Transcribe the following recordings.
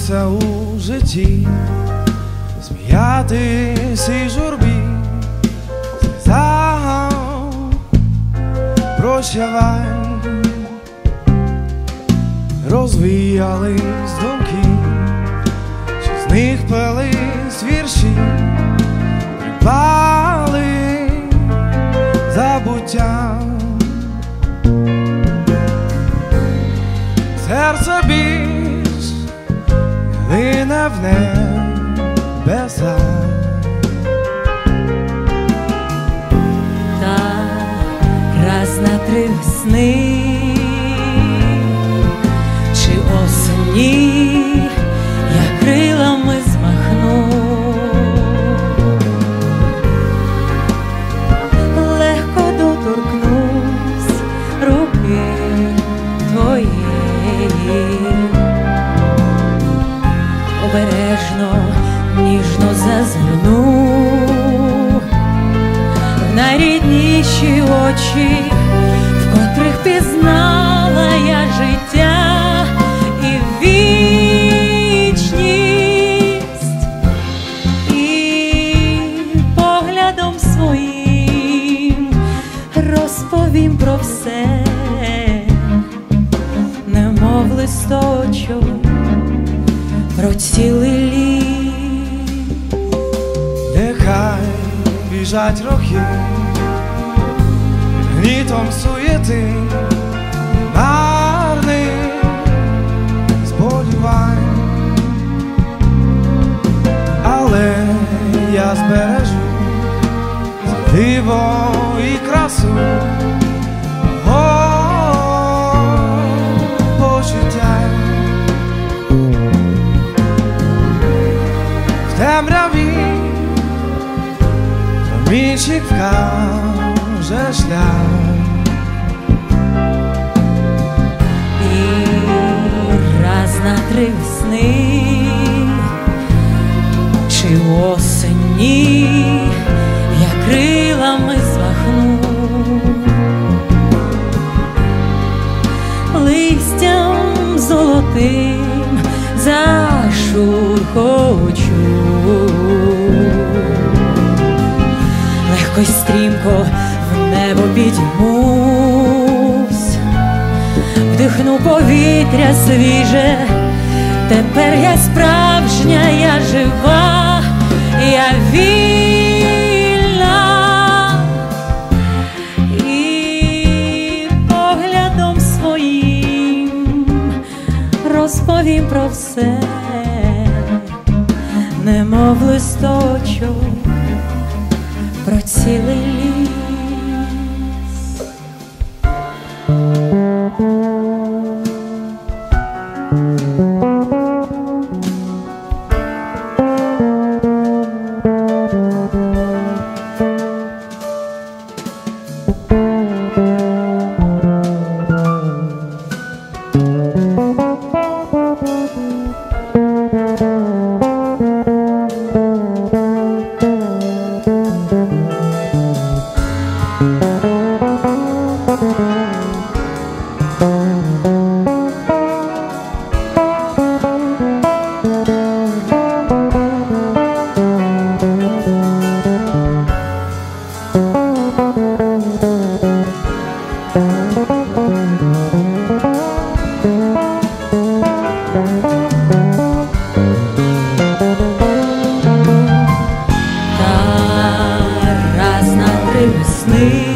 Вчися у житті, сміятись і журбі, сльозам прощавай, розвіялись думки, що з них пелись вірші, припали забуття. В небеса. та раз на три весни обережно, ніжно зазирну. В найрідніші очі, в котрих пізнала я життя і вічність, і поглядом своїм розповім про все, немов листочок про цілий ліс. Нехай біжать роки, гнітом суєти, марних сподівань, але я збережу диво і красу шлях. І раз на три весни чи осені я крилами змахну, листям золотим зашурхочу, легко в небо вдихну повітря свіже, тепер я справжня, я жива, я вільна. І поглядом своїм розповім про все, немов листочок про цілий та раз на три весни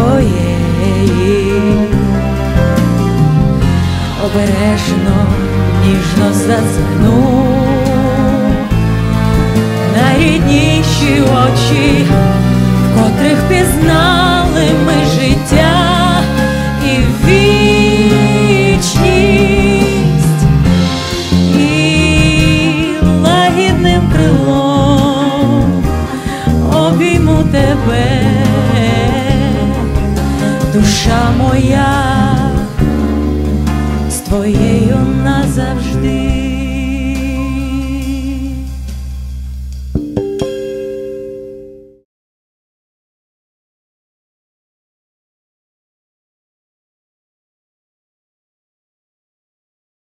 твоєї, обережно, ніжно зазирну. Найрідніші очі, в котрих пізнали ми життя і вічність, і лагідним крилом обійму тебе, душа моя з твоєю назавжди.